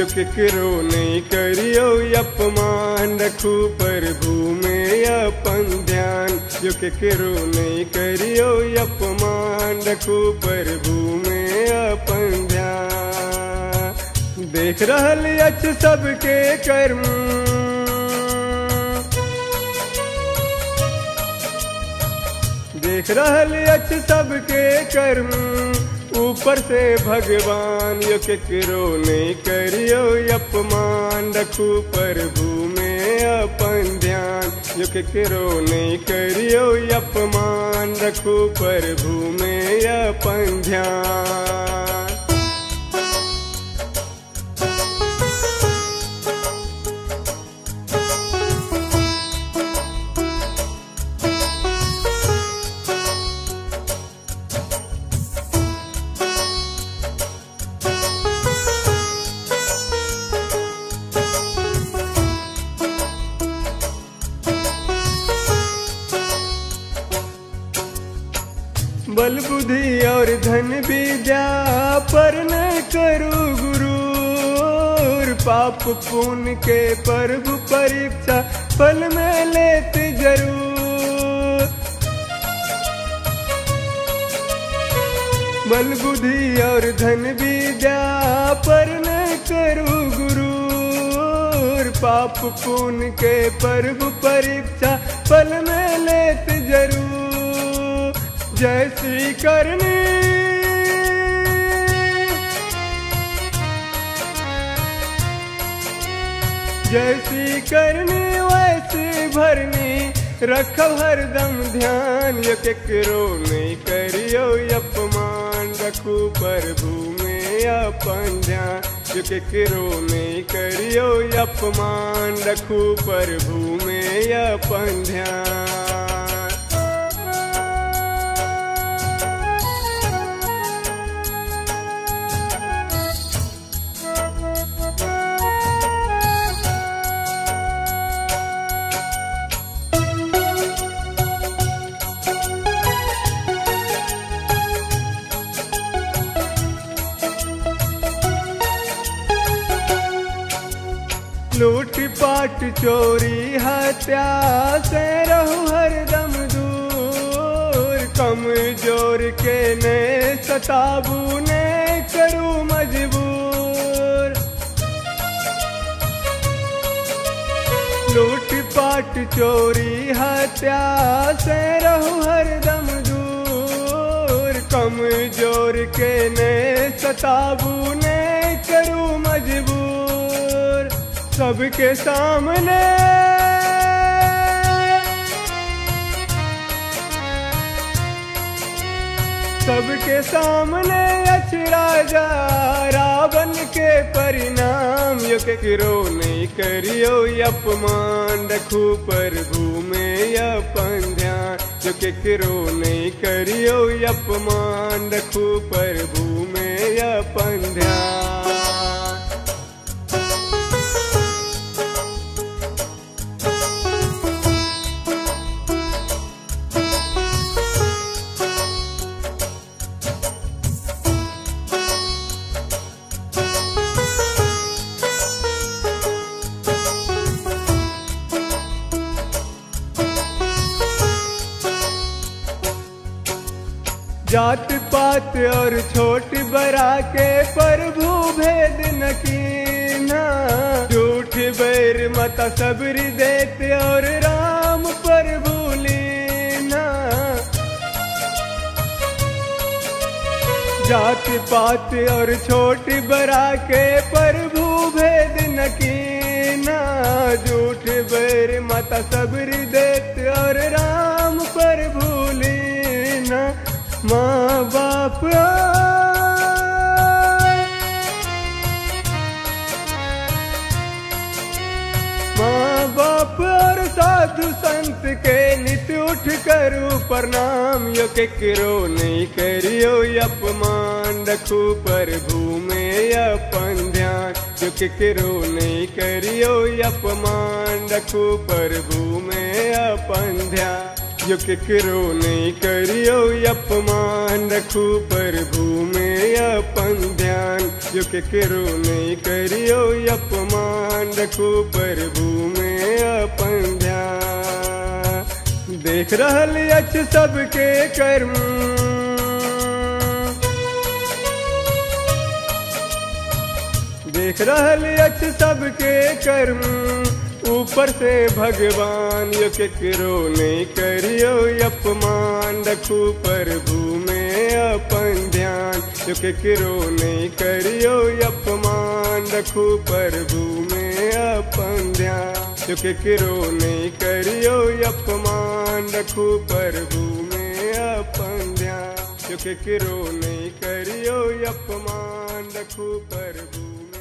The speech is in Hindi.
जो केकरो नहीं करियो अपमान रखू प्रभु में अपन ध्यान। जो केकरो नहीं करियो अपमान रखू प्रभु में अपन ध्यान। देख रहल अच सबके कर्म। देख रहल अच सबके कर्म। ऊपर से भगवान यो केकरो नहीं करियो अपमान। रखू प्रभु में अपन ध्यान। यो केकरो नहीं करियो अपमान। रखू प्रभु में अपन ध्यान। बुद्धि और धन विद्या पर न करू गुरु। पाप पुण्य के प्रभु परीक्षा फल में लेते ज़रूर। बल बुद्धि और धन विद्या पर न करू गुरु। पाप पुण्य के प्रभु परीक्षा फल में लेते ज़रूर। जैसी करनी। जैसी करनी, वैसी भरनी। रखो हरदम ध्यान यो केकरो नहीं करियो अपमान। रखो प्रभु में अपन ध्यान जो केकरो नहीं करियो अपमान। रखो प्रभु में अपन ध्यान। लूट पाट चोरी हत्या से रहू हरदम दूर। कम ज़ोर के ने सताबू ने करू मजबूर। लूट चोरी हत्या से रहू हरदम दूर। कम ज़ोर के ने सताबू ने करू मजबूर। सबके सामने। सबके सामने अच राजा रावण के परिणाम। यो के केकरो नहीं करियो अपमान। रखू प्रभु, में अपन ध्यान। जो केकरो नहीं करियो अपमान। रखू प्रभु, में अपन ध्यान। जात पात और छोट बड़ा के प्रभु भेद न झूठ बैर मत सबरी देते और राम प्रभु लीना जात पात और छोट बड़ा के प्रभु भेद न कीना। झूठ बैर मत सबरी देते और राम माँ बाप माँ बाप और साधु संत के नित उठ करू प्रणाम यो केकरो नहीं करियो अपमान। रखू प्रभु में अपन ध्यान जो केकरो नहीं करियो अपमान। रखू प्रभु में अपन ध्यान। जो केकरो नहीं करियो, अपमान रखू प्रभु में अपन ध्यान। जो केकरो नहीं करियो, अपमान रखू प्रभु में अपन ध्यान। देख रहल अच सबके कर्म। देख रहल अच सबके कर्म। ऊपर से भगवान यो केकरो नहीं करियो अपमान, रखू प्रभु में अपन ध्यान। जो केकरो नहीं करियो अपमान, रखू प्रभु में अपन ध्यान। जो केकरो नहीं करियो अपमान, रखू प्रभु में अपन ध्यान। जो केकरो नहीं करियो अपमान, रखू प्रभु में